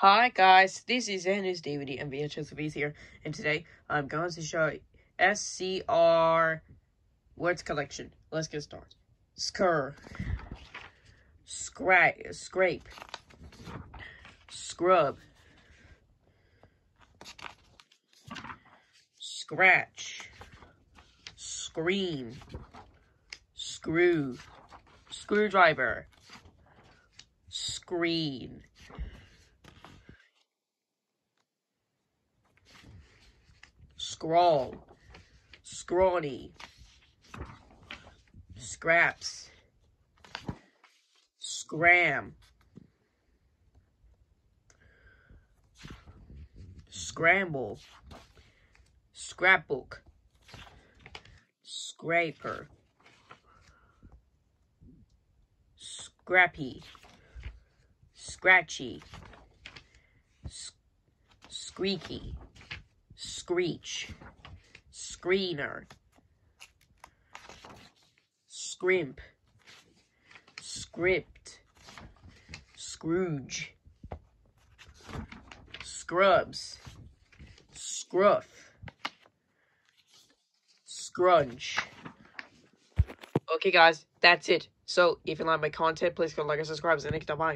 Hi guys, this is Ennis DVD and VHS of here, and today I'm going to show SCR words collection. Let's get started. Scur, scra scrape, scrub, scratch, scream, screw, screwdriver, screen. Scrawl, scrawny, scraps, scram, scramble, scrapbook, scraper, scrappy, scratchy, screaky screech, screener, scrimp, script, scrooge, scrubs, scruff, scrunch. Okay guys, that's it. So, if you like my content, please go like and subscribe, and bye.